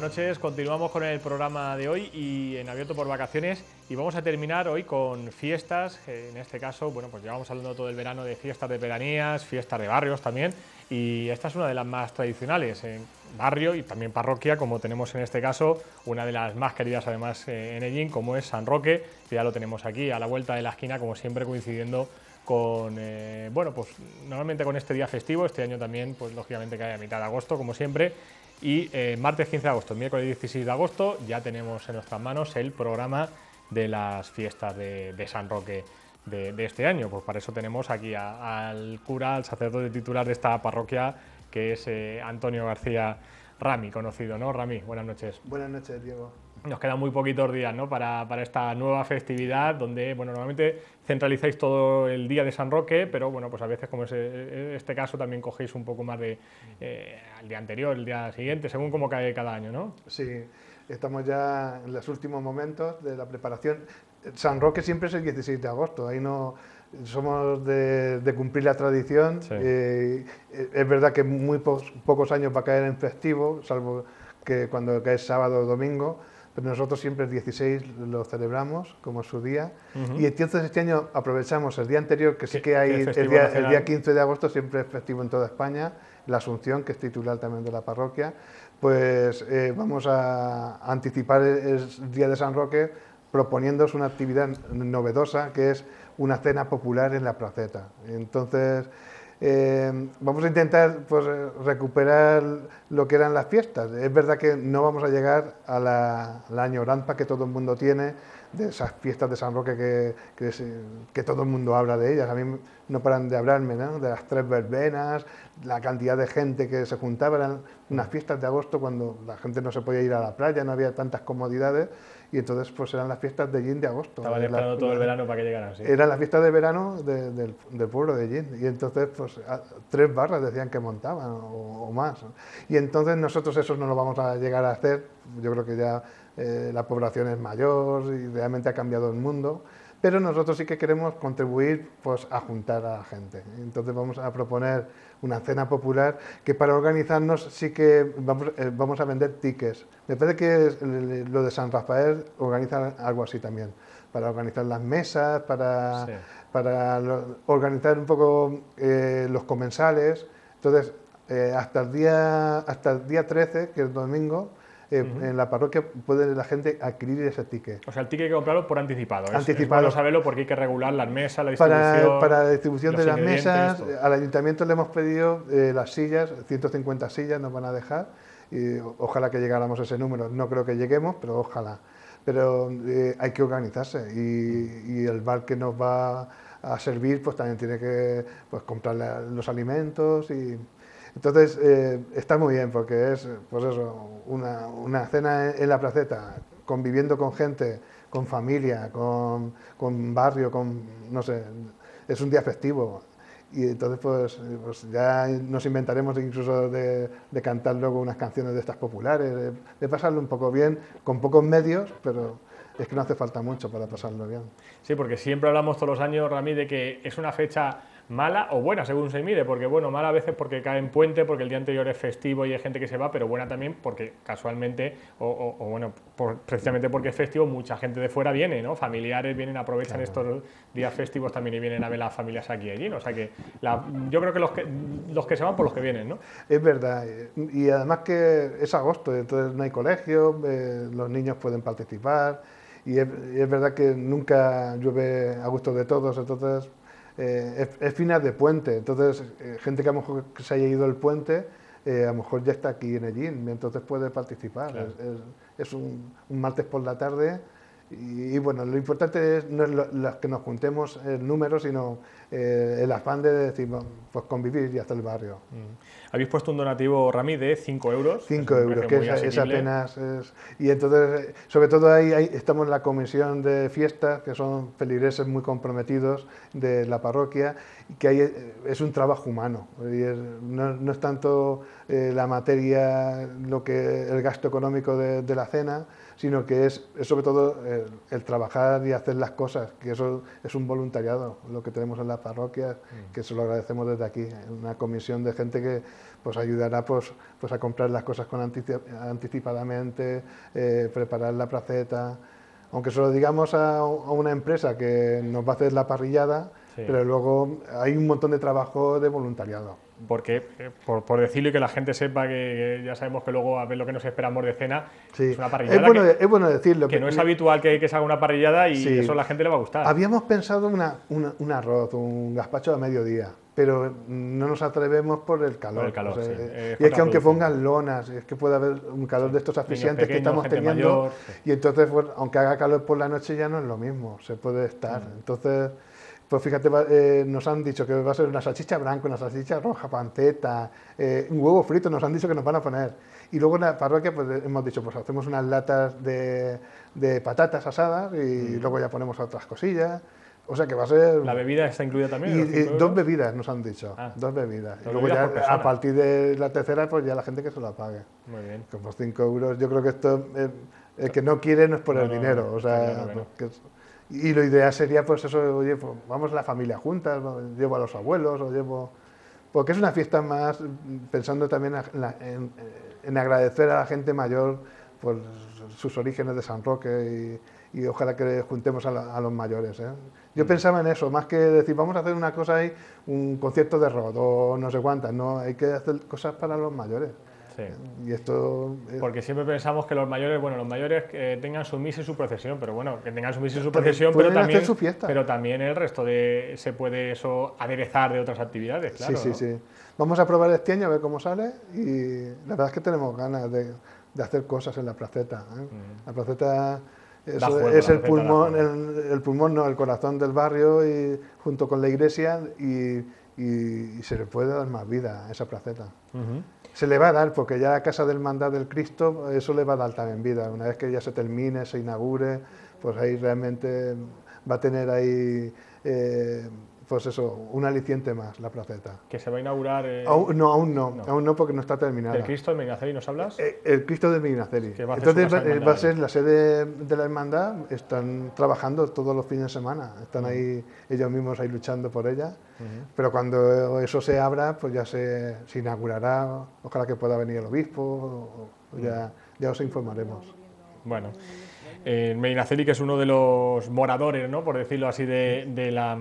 buenas noches. Continuamos con el programa de hoy y en Abierto por Vacaciones y vamos a terminar hoy con fiestas. En este caso, bueno, pues llevamos hablando todo el verano de fiestas de veranías, fiestas de barrios también y esta es una de las más tradicionales en barrio y también parroquia, como tenemos en este caso, una de las más queridas además eh, en Ellín, como es San Roque, que ya lo tenemos aquí a la vuelta de la esquina, como siempre coincidiendo con, eh, bueno, pues normalmente con este día festivo, este año también, pues lógicamente cae a mitad de agosto, como siempre, y eh, martes 15 de agosto, miércoles 16 de agosto, ya tenemos en nuestras manos el programa de las fiestas de, San Roque de, este año. Pues para eso tenemos aquí al cura, al sacerdote titular de esta parroquia, que es eh, Antonio García Rami, conocido, ¿no? Rami, buenas noches. Buenas noches, Diego. Nos quedan muy poquitos días ¿no? para, para, esta nueva festividad donde bueno, normalmente centralizáis todo el día de San Roque, pero bueno, pues a veces como es eh, este caso también cogéis un poco más de eh, al día anterior, el día siguiente, según como cae cada año, ¿no? Sí, estamos ya en los últimos momentos de la preparación. San Roque siempre es el 16 de agosto, ahí no somos de, cumplir la tradición. Eh, es verdad que muy pocos años va a caer en festivo, salvo que cuando cae sábado o domingo pero nosotros siempre el 16 lo celebramos como su día. Y entonces este año aprovechamos el día anterior, que sí que hay el día, el día, 15 de agosto, siempre es festivo en toda España, la Asunción, que es titular también de la parroquia, pues eh, vamos a anticipar el, día de San Roque proponiéndoos una actividad novedosa que es una cena popular en la placeta. Entonces, eh, vamos a intentar pues, recuperar lo que eran las fiestas. Es verdad que no vamos a llegar a la, la añoranza que todo el mundo tiene de esas fiestas de San Roque que, que, que, todo el mundo habla de ellas. A mí no paran de hablarme ¿no? de las tres verbenas, la cantidad de gente que se juntaba. Eran unas fiestas de agosto cuando la gente no se podía ir a la playa, no había tantas comodidades y entonces pues eran las fiestas de Yin de agosto. Estaban esperando todo el verano para que llegaran, sí. Eran las fiestas de verano del, pueblo de Yin y entonces pues tres barras decían que montaban o, más. Y entonces nosotros eso no lo vamos a llegar a hacer, yo creo que ya eh, la población es mayor y realmente ha cambiado el mundo pero nosotros sí que queremos contribuir pues, a juntar a la gente. Entonces vamos a proponer una cena popular que para organizarnos sí que vamos, eh, vamos a vender tickets. Me parece que lo de San Rafael organiza algo así también, para organizar las mesas, para, para organizar un poco eh, los comensales. Entonces, eh, hasta, el día, hasta el día 13, que es domingo, eh, en la parroquia puede la gente adquirir ese ticket. O sea, el ticket hay que comprarlo por anticipado. Anticipado. Es, saberlo porque hay que regular las mesas, la distribución. Para, para la distribución de las mesas, al ayuntamiento le hemos pedido eh, las sillas, 150 sillas nos van a dejar. Y ojalá que llegáramos a ese número. No creo que lleguemos, pero ojalá. Pero eh, hay que organizarse y, el bar que nos va a servir pues también tiene que pues, comprar los alimentos y entonces, eh, está muy bien porque es, pues eso, una, una, cena en la placeta, conviviendo con gente, con familia, con, con, barrio, con, no sé, es un día festivo. Y entonces, pues, pues ya nos inventaremos incluso de, de, cantar luego unas canciones de estas populares, de, de pasarlo un poco bien, con pocos medios, pero es que no hace falta mucho para pasarlo bien. Sí, porque siempre hablamos todos los años, Rami, de que es una fecha mala o buena según se mire, porque bueno, mala a veces porque cae en puente, porque el día anterior es festivo y hay gente que se va, pero buena también porque casualmente, o, bueno, precisamente porque es festivo, mucha gente de fuera viene, ¿no? Familiares vienen, aprovechan estos días festivos también y vienen a ver las familias aquí y allí, O sea que yo creo que los, que los que se van por los que vienen, ¿no? Es verdad, y además que es agosto, entonces no hay colegio, eh, los niños pueden participar, y es, es verdad que nunca llueve a gusto de todos, entonces eh, es, final de puente, entonces eh, gente que a lo mejor se haya ido el puente, eh, a lo mejor ya está aquí en Ellín, entonces puede participar. Es, un, martes por la tarde y, bueno, lo importante es no es que nos juntemos el número, sino el afán de decir, pues convivir y hacer el barrio. Mm. Habéis puesto un donativo, Rami, de 5 euros. 5 euros, que es, apenas... y entonces, sobre todo ahí, estamos en la comisión de fiestas, que son feligreses muy comprometidos de la parroquia, que ahí es un trabajo humano. Y no, es tanto eh, la materia, lo que el gasto económico de, la cena, sino que es, sobre todo el, trabajar y hacer las cosas, que eso es un voluntariado, lo que tenemos en las parroquias, mm. que se lo agradecemos desde aquí, una comisión de gente que pues ayudará pues, pues a comprar las cosas con anticipadamente, eh, preparar la placeta, aunque se lo digamos a, una empresa que nos va a hacer la parrillada, pero luego hay un montón de trabajo de voluntariado. Porque, eh, por, decirlo y que la gente sepa que, ya sabemos que luego a ver lo que nos esperamos de cena, es una parrillada. Es bueno, es bueno decirlo. Que, no es habitual que, se haga una parrillada y eso a la gente le va a gustar. Habíamos pensado una, un arroz, un gazpacho a mediodía, pero no nos atrevemos por el calor. el calor y es que aunque pongan lonas, es que puede haber un calor de estos asfixiantes que estamos teniendo. y entonces, aunque haga calor por la noche ya no es lo mismo, se puede estar. Mm. Entonces pues fíjate, eh, nos han dicho que va a ser una salchicha blanca, una salchicha roja, panceta, eh, un huevo frito, nos han dicho que nos van a poner. Y luego en la parroquia pues hemos dicho, pues hacemos unas latas de, patatas asadas y mm. luego ya ponemos otras cosillas. O sea que va a ser... ¿La bebida está incluida también? Y, dos bebidas nos han dicho, ah. dos bebidas. y luego ya a partir de la tercera, pues ya la gente que se la pague. Muy bien. Como cinco euros, yo creo que esto, eh, el que no quiere no es por el dinero, o sea, y lo ideal sería, pues eso, oye, pues vamos la familia juntas, llevo a los abuelos, o llevo... Porque es una fiesta más pensando también en, agradecer a la gente mayor por sus orígenes de San Roque y, ojalá que juntemos a, los mayores. ¿eh? Yo mm. pensaba en eso, más que decir, vamos a hacer una cosa ahí, un concierto de rock o no sé cuántas, no, hay que hacer cosas para los mayores. Y esto... Porque siempre pensamos que los mayores, bueno, los mayores que tengan su misa y su procesión, pero bueno, que tengan su misa y su procesión, pero también, su fiesta. pero también el resto de se puede eso aderezar de otras actividades, claro. Sí, sí, sí. Vamos a probar este año a ver cómo sale y la verdad es que tenemos ganas de, de hacer cosas en la placeta. ¿eh? La placeta es, el pulmón, el, pulmón, no, el corazón del barrio y junto con la iglesia y, y, se le puede dar más vida a esa placeta se le va a dar, porque ya la Casa del Mandado del Cristo, eso le va a dar también vida. Una vez que ya se termine, se inaugure, pues ahí realmente va a tener ahí eh, pues eso, un aliciente más, la placeta. ¿Que se va a inaugurar? Eh? no, aún no, aún no porque no está terminada. ¿El Cristo de Medinaceli nos hablas? Eh, el Cristo de Medinaceli. Entonces va, a ser la sede de la hermandad, están trabajando todos los fines de semana, están ahí ellos mismos ahí luchando por ella, pero cuando eso se abra, pues ya se, inaugurará, ojalá que pueda venir el obispo, ya, ya os informaremos. Bueno. En Medinaceli, que es uno de los moradores, ¿no? por decirlo así, de, la,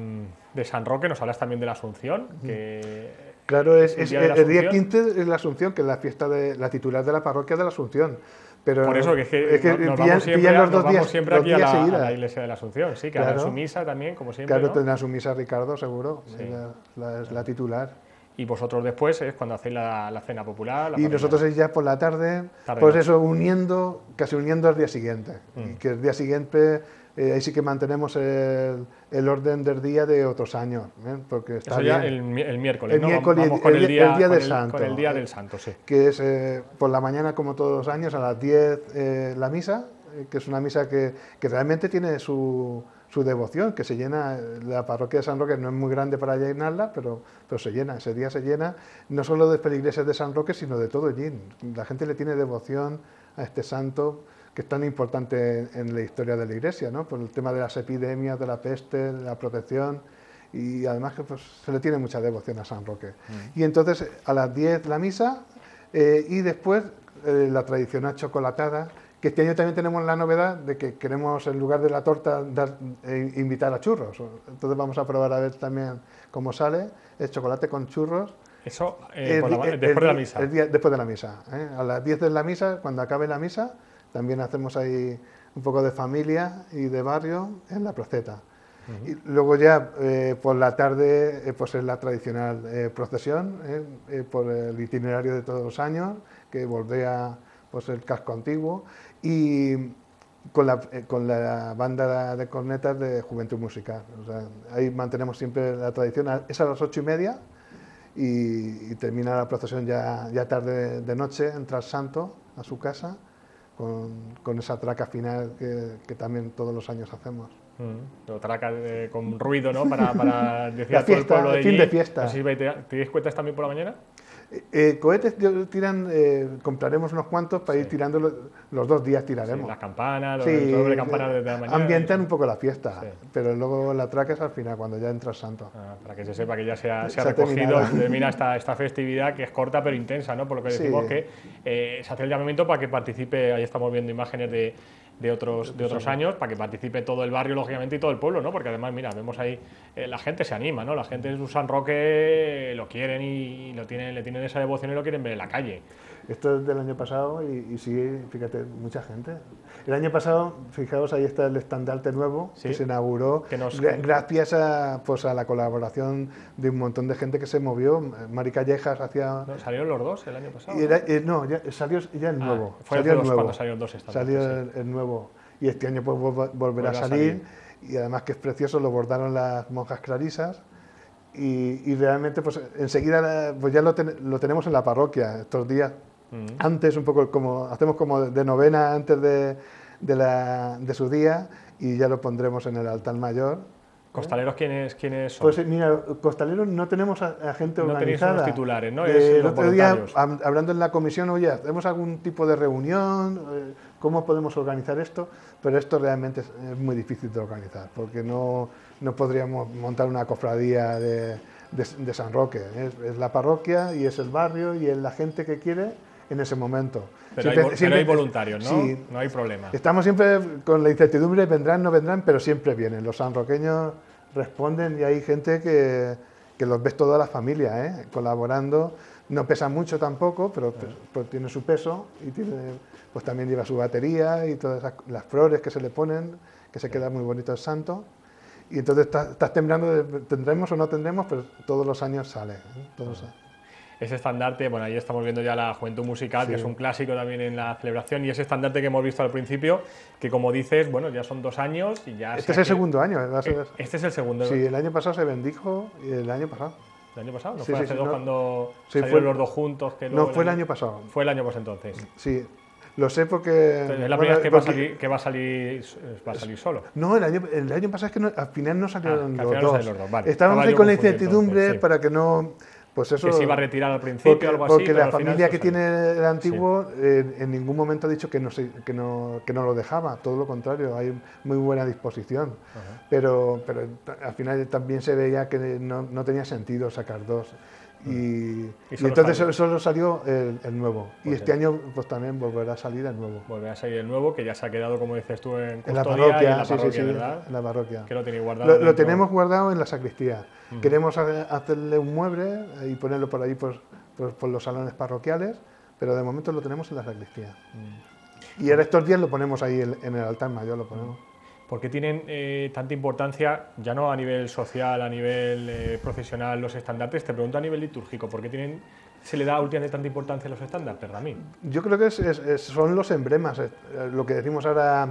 de San Roque, nos hablas también de la Asunción. Que claro, es, el, día 15 es la Asunción, que es la fiesta de la titular de la parroquia de la Asunción. Pero Por eso, que es que, nos, vamos siempre, los dos días, siempre aquí a la, iglesia de la Asunción, sí, que claro. su misa también, como siempre. Claro, tendrá su misa Ricardo, seguro, es la titular y vosotros después es cuando hacéis la, cena popular. y nosotros es ya por la tarde, pues eso, uniendo, casi uniendo al día siguiente. Y mm. que el día siguiente, eh, ahí sí que mantenemos el, el, orden del día de otros años. ¿eh? Porque está eso ya el, miércoles, el miércoles, con el, día, del Santo. Con el día del Santo, sí. Que es eh, por la mañana, como todos los años, a las 10 la misa, que es una misa que, que realmente tiene su su devoción, que se llena, la parroquia de San Roque no es muy grande para llenarla, pero, pero se llena, ese día se llena, no solo de feligreses de San Roque, sino de todo allí. La gente le tiene devoción a este santo que es tan importante en la historia de la iglesia, ¿no? por el tema de las epidemias, de la peste, de la protección, y además que pues, se le tiene mucha devoción a San Roque. Mm. Y entonces a las 10 la misa, eh, y después eh, la tradicional chocolatada, que este año también tenemos la novedad de que queremos, en lugar de la torta, dar, eh, invitar a churros. Entonces vamos a probar a ver también cómo sale. el chocolate con churros. Eso eh, después de la misa. después de la misa. ¿eh? A las 10 de la misa, cuando acabe la misa, también hacemos ahí un poco de familia y de barrio en la placeta. Y luego ya por la tarde pues es la tradicional procesión por el itinerario de todos los años que volvea pues el casco antiguo y con la, eh, con la banda de cornetas de Juventud Musical. ahí mantenemos siempre la tradición, es a las ocho y media y, termina la procesión ya, ya tarde de noche, entra el santo a su casa con, con esa traca final que, que, también todos los años hacemos. Mm, traca con ruido, ¿no? Para, para decir a todo el pueblo de fin de fiesta. ¿Te, ¿Te cuentas también por la mañana? Eh, eh, cohetes tiran, eh, compraremos unos cuantos para ir tirando los, dos días tiraremos. las campanas, los sí, doble campanas desde la mañana. Ambientan un poco la fiesta, pero luego la traca es al final, cuando ya entras santo. Ah, para que se sepa que ya se ha, recogido, termina esta, esta festividad que es corta pero intensa, ¿no? Por lo que decimos que se hace el llamamiento para que participe, ahí estamos viendo imágenes de de otros, de otros años para que participe todo el barrio, lógicamente, y todo el pueblo, ¿no? Porque además, mira, vemos ahí, eh, la gente se anima, ¿no? La gente en San Roque lo quieren y, lo tienen, le tienen esa devoción y lo quieren ver en la calle. Esto es del año pasado y, sigue, fíjate, mucha gente. El año pasado, fijaos, ahí está el estandarte nuevo que se inauguró gracias a, pues, a la colaboración de un montón de gente que se movió. Mari Callejas hacia... ¿Salieron los dos el año pasado? Eh, ¿no? ya, salió ya el ah, nuevo. fue salió el nuevo. cuando salieron dos Salió el, nuevo. Y este año pues volverá a salir. Y además que es precioso, lo bordaron las monjas clarisas. Y, realmente pues enseguida pues ya lo, lo tenemos en la parroquia estos días antes, un poco como hacemos como de novena antes de, de, la, de su día y ya lo pondremos en el altar mayor. ¿Costaleros quiénes, quiénes son? Pues eh, mira, costaleros no tenemos a, gente no organizada. No titulares, ¿no? Eh, el otro día, hablando en la comisión, oye, ¿hacemos algún tipo de reunión? Eh, ¿Cómo podemos organizar esto? Pero esto realmente es, muy difícil de organizar, porque no, no podríamos montar una cofradía de, de, San Roque. Es, la parroquia y es el barrio y es la gente que quiere en ese momento. Pero, hay, voluntarios, ¿no? Sí, no hay problema. Estamos siempre con la incertidumbre, vendrán, no vendrán, pero siempre vienen. Los sanroqueños responden y hay gente que, que los ves toda la familia, ¿eh? colaborando. No pesa mucho tampoco, pero pues, pues tiene su peso y tiene, pues también lleva su batería y todas las flores que se le ponen, que se queda muy bonito el santo. Y entonces estás, temblando, tendremos o no tendremos, pero todos los años sale. ¿eh? Todos, ese estandarte, bueno, ahí estamos viendo ya la Juventud Musical, que es un clásico también en la celebración, y ese estandarte que hemos visto al principio, que como dices, bueno, ya son dos años y ya... Este es el segundo año. Eh, este es el segundo. Sí, el año pasado se bendijo, y el año pasado. ¿El año pasado? ¿No fue hace dos cuando salieron los dos juntos? Que no, fue el año pasado. Fue el año pasado entonces. Sí, lo sé porque... es la primera vez que, va, a salir, que va, a salir, va a salir solo. No, el año, el año pasado es que al final no salieron, ah, los, dos. los, dos. Vale. Estábamos ahí con la incertidumbre para que no pues eso, que se iba a retirar al principio, porque, algo así. Porque la familia que tiene el antiguo eh, en ningún momento ha dicho que no, que, no, que no lo dejaba, todo lo contrario, hay muy buena disposición. pero, pero al final también se veía que no, no tenía sentido sacar dos. Y, entonces solo salió el, nuevo. y pues este año pues también volverá a salir el nuevo. Volverá a salir el nuevo, que ya se ha quedado, como dices tú, en, en la parroquia, en la parroquia, sí, sí, En la parroquia. Que lo tenéis guardado. Lo, tenemos guardado en la sacristía. Queremos hacerle un mueble y ponerlo por ahí por, por, los salones parroquiales, pero de momento lo tenemos en la sacristía. Y ahora estos días lo ponemos ahí en el altar mayor, lo ponemos. ¿Por qué tienen eh, tanta importancia, ya no a nivel social, a nivel eh, profesional, los estandartes? Te pregunto a nivel litúrgico, ¿por qué tienen, se le da últimamente tanta importancia a los estandartes, Ramín? Yo creo que son los emblemas, eh, lo que decimos ahora,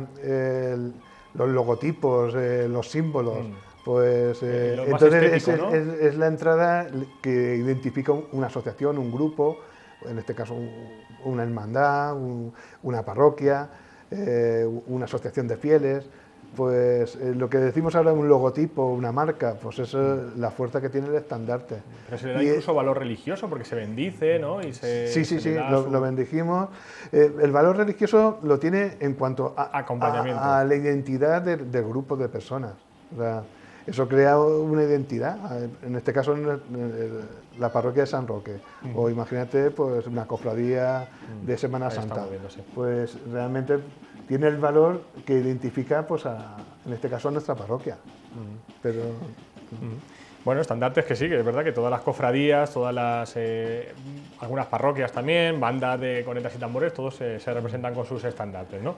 los logotipos, los símbolos. Mm. Pues entonces es, la entrada que identifica una asociación, un grupo, en este caso una hermandad, una parroquia, una asociación de fieles pues eh, lo que decimos ahora un logotipo, una marca, pues eso es la fuerza que tiene el estandarte. Pero se le da incluso valor religioso porque se bendice, ¿no? Y se, sí, sí, sí, lo, bendijimos. Eh, el valor religioso lo tiene en cuanto a, a, la identidad del grupo de personas. eso crea una identidad, en este caso en la parroquia de San Roque, o imagínate pues una cofradía de Semana Santa. Pues realmente tiene el valor que identifica, pues, en este caso, a nuestra parroquia. Pero... Bueno, estandartes que sí, que es verdad que todas las cofradías, todas las eh, algunas parroquias también, bandas de conetas y tambores, todos se, representan con sus estandartes, ¿no?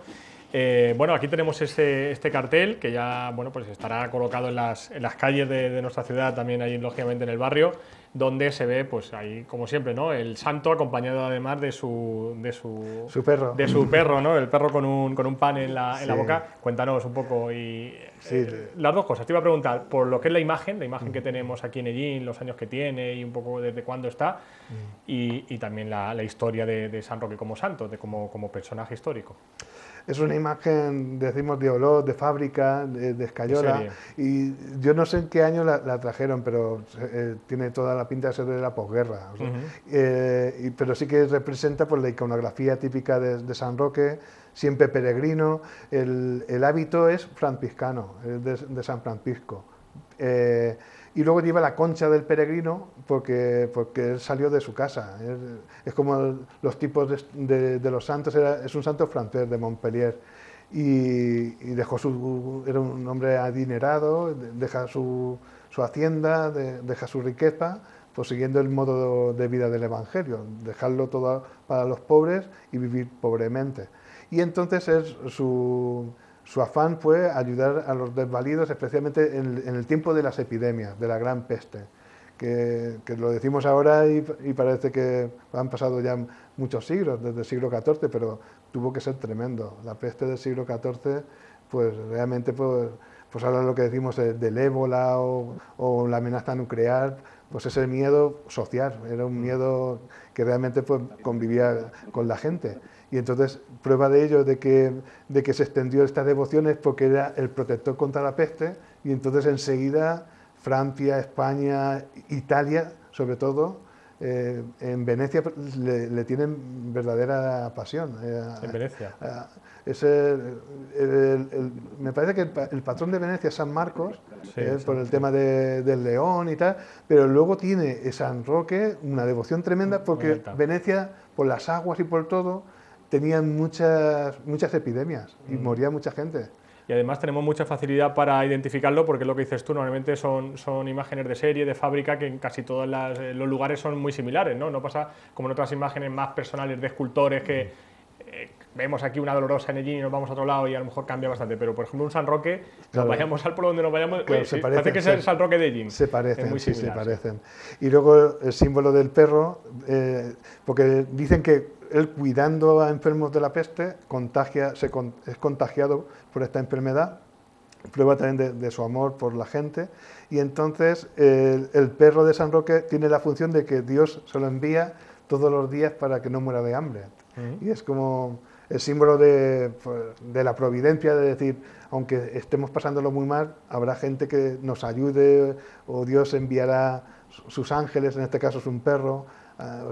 Eh, bueno, aquí tenemos este, este, cartel que ya bueno, pues estará colocado en las, en las calles de, de, nuestra ciudad, también ahí lógicamente en el barrio, donde se ve, pues ahí, como siempre, ¿no? El santo acompañado además de su, de su, su perro. De su perro, ¿no? El perro con un, con un pan en la, en la boca. Cuéntanos un poco y eh, las dos cosas. Te iba a preguntar por lo que es la imagen, la imagen que tenemos aquí en Ellín, los años que tiene y un poco desde cuándo está, mm. y, y, también la, la historia de, de, San Roque como santo, de como, como personaje histórico es una imagen, decimos, de olor, de fábrica, de, Escayola. Y yo no sé en qué año la, trajeron, pero eh, tiene toda la pinta de ser de la posguerra. Eh, pero sí que representa pues, la iconografía típica de, San Roque, siempre peregrino. El, hábito es franciscano, de, de San Francisco. Eh, y luego lleva la concha del peregrino porque, porque él salió de su casa. Es, como los tipos de, los santos, es un santo francés de Montpellier y, dejó su, era un hombre adinerado, deja su, su hacienda, deja su riqueza, pues siguiendo el modo de vida del Evangelio, dejarlo todo para los pobres y vivir pobremente. Y entonces es su, su afán fue ayudar a los desvalidos, especialmente en, el tiempo de las epidemias, de la gran peste, que, lo decimos ahora y, parece que han pasado ya muchos siglos, desde el siglo XIV, pero tuvo que ser tremendo. La peste del siglo XIV, pues realmente, pues, pues ahora lo que decimos del ébola o, o, la amenaza nuclear, pues ese miedo social, era un miedo que realmente pues, convivía con la gente. Y entonces, prueba de ello, de que, de que se extendió esta devoción, es porque era el protector contra la peste, y entonces enseguida Francia, España, Italia, sobre todo, eh, en Venecia le, tienen verdadera pasión. Eh, en Venecia. me parece que el, patrón de Venecia es San Marcos, eh, por el tema del león y tal, pero luego tiene San Roque una devoción tremenda porque Venecia, por las aguas y por todo, tenían muchas, muchas epidemias y mm. moría mucha gente. Y además tenemos mucha facilidad para identificarlo porque lo que dices tú, normalmente son, son imágenes de serie, de fábrica, que en casi todos los lugares son muy similares, ¿no? No pasa como en otras imágenes más personales de escultores que eh, vemos aquí una dolorosa en el y nos vamos a otro lado y a lo mejor cambia bastante, pero por ejemplo un San Roque, nos vayamos al pueblo donde nos vayamos, se parece que es el San Roque de Jin. Se parecen, sí, se parecen. Y luego el símbolo del perro, eh, porque dicen que él cuidando a enfermos de la peste contagia, se es contagiado por esta enfermedad, prueba también de, su amor por la gente, y entonces el, perro de San Roque tiene la función de que Dios se lo envía todos los días para que no muera de hambre. Y es como el símbolo de, pues, de, la providencia, de decir, aunque estemos pasándolo muy mal, habrá gente que nos ayude o Dios enviará sus ángeles, en este caso es un perro,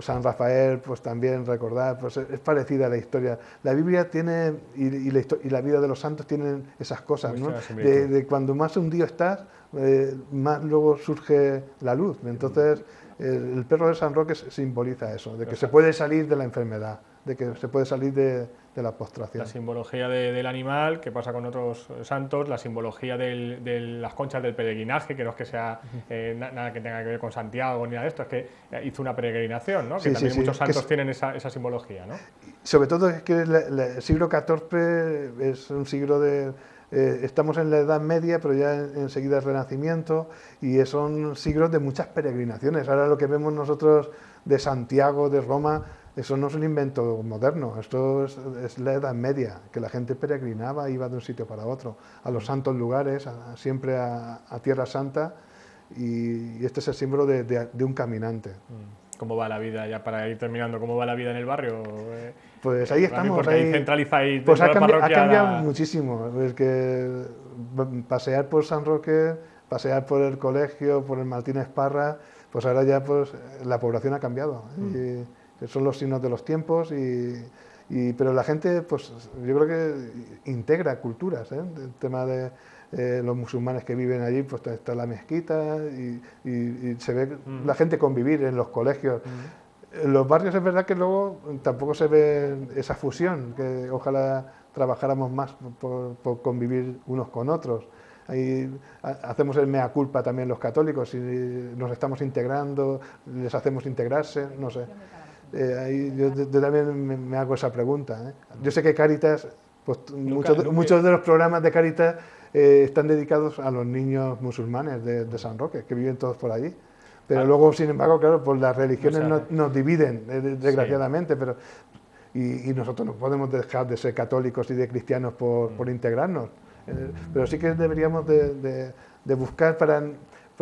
San Rafael, pues también recordar, pues es parecida a la historia. La Biblia tiene, y, la, vida de los santos tienen esas cosas, ¿no? De, cuando más hundido estás, eh, más luego surge la luz. Entonces, el, perro de San Roque simboliza eso, de que se puede salir de la enfermedad, de que se puede salir de, de la postración. La simbología del animal, que pasa con otros santos, la simbología de las conchas del peregrinaje, que no es que sea eh, nada que tenga que ver con Santiago ni nada de esto, es que eh, hizo una peregrinación, ¿no? que también muchos santos tienen esa, esa, simbología. ¿no? Sobre todo es que el siglo XIV es un siglo de... Eh, estamos en la Edad Media, pero ya enseguida es Renacimiento, y son siglos de muchas peregrinaciones. Ahora lo que vemos nosotros de Santiago, de Roma, eso no es un invento moderno, esto es, la Edad Media, que la gente peregrinaba, iba de un sitio para otro, a los santos lugares, siempre a, Tierra Santa, y, este es el símbolo de, un caminante. Mm. ¿Cómo va la vida, ya para ir terminando, cómo va la vida en el barrio? Eh, pues ahí estamos. Porque ahí, centralizáis. Pues ha, cambiado muchísimo. Es que pasear por San Roque, pasear por el colegio, por el Martínez Parra, pues ahora ya pues la población ha cambiado. Mm son los signos de los tiempos, y, pero la gente, pues yo creo que integra culturas, ¿eh? el tema de eh, los musulmanes que viven allí, pues está la mezquita y, se ve mm. la gente convivir en los colegios. Mm. En los barrios es verdad que luego tampoco se ve esa fusión, que ojalá trabajáramos más por, por convivir unos con otros. Ahí hacemos el mea culpa también los católicos, y nos estamos integrando, les hacemos integrarse, no sé. Eh, ahí yo, también me, hago esa pregunta. ¿eh? Yo sé que Caritas, pues, muchos, de los programas de Caritas eh, están dedicados a los niños musulmanes de, San Roque, que viven todos por allí. Pero luego, sin embargo, claro, pues las religiones nos, dividen, desgraciadamente, pero y, nosotros no podemos dejar de ser católicos y de cristianos por, por integrarnos. pero sí que deberíamos de, de buscar para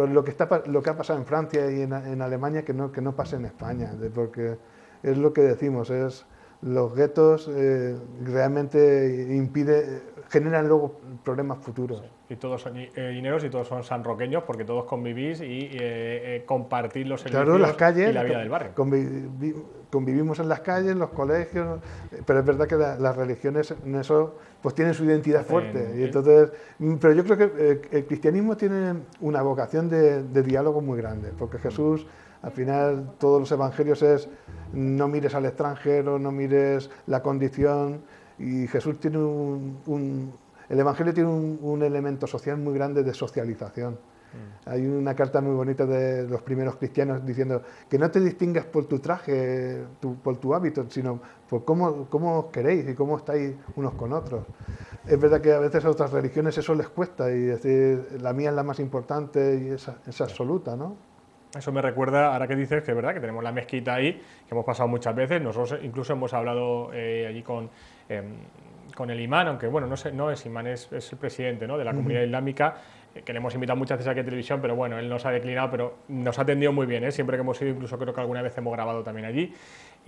lo que, está, lo que ha pasado en Francia y en, en Alemania que no, que no pase en España, porque es lo que decimos, es los guetos eh, realmente impide, generan luego problemas futuros. Y todos son dineros y todos son sanroqueños porque todos convivís y eh, compartís los servicios las calles, y la vida del barrio. convivimos en las calles, en los colegios, pero es verdad que las religiones en eso pues tienen su identidad fuerte. Y entonces, mm, pero yo creo que el cristianismo tiene una vocación de, de diálogo muy grande, porque Jesús al final todos los evangelios es no mires al extranjero, no mires la condición y Jesús tiene un, el evangelio tiene un, elemento social muy grande de socialización. Mm. Hay una carta muy bonita de los primeros cristianos diciendo que no te distingas por tu traje, por tu hábito, sino por cómo, cómo os queréis y cómo estáis unos con otros. Es verdad que a veces a otras religiones eso les cuesta y decir, la mía es la más importante y es, es absoluta, ¿no? Eso me recuerda, ahora que dices que es verdad que tenemos la mezquita ahí, que hemos pasado muchas veces, nosotros incluso hemos hablado eh, allí con, em, con el imán, aunque bueno, no, no es imán, es, el presidente ¿no? de la comunidad islámica, eh, que le hemos invitado muchas veces aquí a televisión, pero bueno, él nos ha declinado, pero nos ha atendido muy bien, ¿eh? siempre que hemos ido, incluso creo que alguna vez hemos grabado también allí.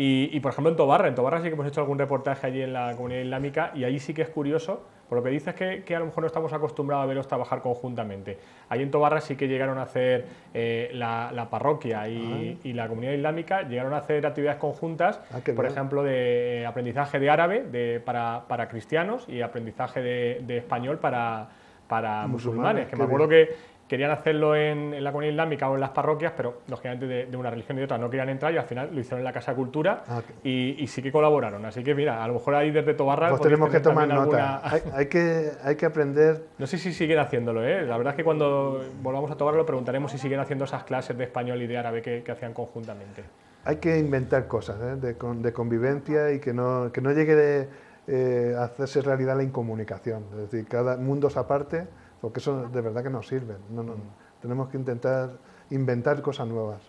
Y, por ejemplo en Tobarra, en Tobarra sí que hemos hecho algún reportaje allí en la comunidad islámica y allí sí que es curioso, por lo que dices que, que a lo mejor no estamos acostumbrados a verlos trabajar conjuntamente. Allí en Tobarra sí que llegaron a hacer eh, la, parroquia ah. y, la comunidad islámica, llegaron a hacer actividades conjuntas, ah, por ejemplo, de aprendizaje de árabe de, para, para, cristianos y aprendizaje de, de español para, para musulmanes, que me acuerdo que querían hacerlo en, la comunidad islámica o en las parroquias, pero lógicamente de, una religión y de otra no querían entrar y al final lo hicieron en la Casa de Cultura ah, y, sí que colaboraron. Así que mira, a lo mejor ahí desde Tobarra... Pues tenemos que tomar nota. Hay, que, hay que aprender... No sé si siguen haciéndolo, ¿eh? La verdad es que cuando volvamos a Tobarra lo preguntaremos si siguen haciendo esas clases de español y de árabe que, hacían conjuntamente. Hay que inventar cosas ¿eh? de, convivencia y que no, que no llegue eh, a hacerse realidad la incomunicación. Es decir, cada mundo aparte porque eso de verdad que nos sirve. No, no, tenemos que intentar inventar cosas nuevas.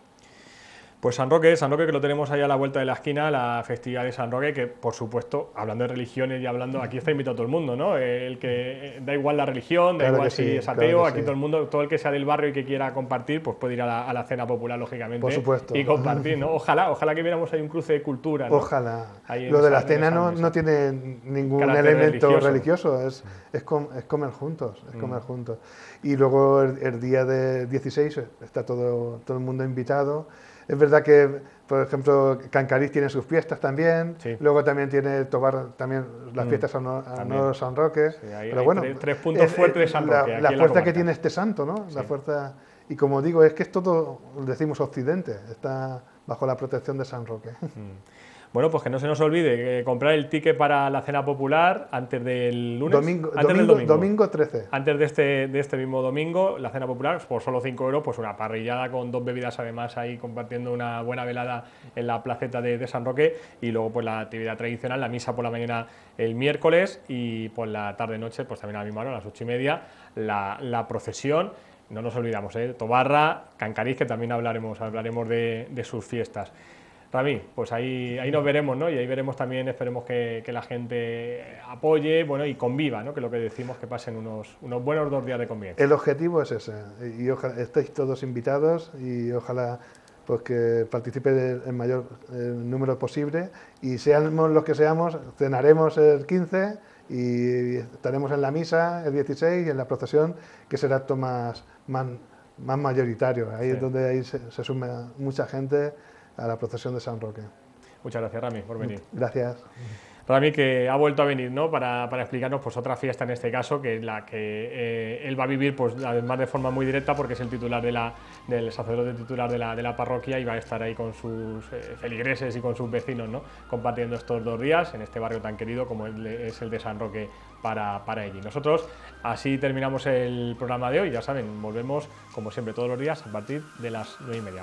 Pues San Roque, San Roque que lo tenemos ahí a la vuelta de la esquina, la festividad de San Roque, que por supuesto, hablando de religiones y hablando, aquí está invitado todo el mundo, ¿no? El que eh, da igual la religión, da igual si es ateo, aquí todo el mundo, todo el que sea del barrio y que quiera compartir, pues puede ir a la, cena popular, lógicamente. Por supuesto. Y compartir, ¿no? Ojalá, ojalá que viéramos ahí un cruce de cultura. Ojalá. Lo de la cena no, no, tiene ningún elemento religioso, es, es, es, comer juntos, es comer mm. juntos. Y luego el, el día de 16 está todo, todo el mundo invitado. Es verdad que, por ejemplo, Cancariz tiene sus fiestas también, luego también tiene Tobar también las mm, fiestas a San Roque. pero bueno, tres, puntos fuertes de San Roque. La, fuerza que tiene este santo, ¿no? La fuerza y como digo, es que es todo, decimos Occidente, está bajo la protección de San Roque. Mm. Bueno, pues que no se nos olvide comprar el ticket para la cena popular antes del lunes. Domingo, antes domingo, del domingo. 13. Antes de este, de este mismo domingo, la cena popular, por solo 5 euros, pues una parrillada con dos bebidas además ahí compartiendo una buena velada en la placeta de, San Roque y luego pues la actividad tradicional, la misa por la mañana el miércoles y por la tarde-noche, pues también a mi mano, a las ocho y media, la, procesión no nos olvidamos, ¿eh? Tobarra, Cancariz, que también hablaremos, hablaremos de, de sus fiestas. Rami, pues ahí, ahí nos veremos, ¿no? Y ahí veremos también, esperemos que, la gente apoye, bueno, y conviva, ¿no? Que lo que decimos, que pasen unos, unos buenos dos días de convivencia. El objetivo es ese, y ojalá estéis todos invitados y ojalá pues que participe el mayor número posible y seamos los que seamos, cenaremos el 15 y estaremos en la misa el 16 y en la procesión, que será acto más, más, mayoritario. Ahí es donde ahí se, se sume mucha gente a la procesión de San Roque. Muchas gracias, Rami, por venir. Gracias. Rami, que ha vuelto a venir ¿no? para, para explicarnos pues, otra fiesta en este caso, que es la que eh, él va a vivir pues, además de forma muy directa porque es el titular de la, del sacerdote titular de la, de la parroquia y va a estar ahí con sus eh, feligreses y con sus vecinos, ¿no? compartiendo estos dos días en este barrio tan querido como es el de San Roque para, para Y Nosotros así terminamos el programa de hoy, ya saben, volvemos como siempre todos los días a partir de las 9 y media.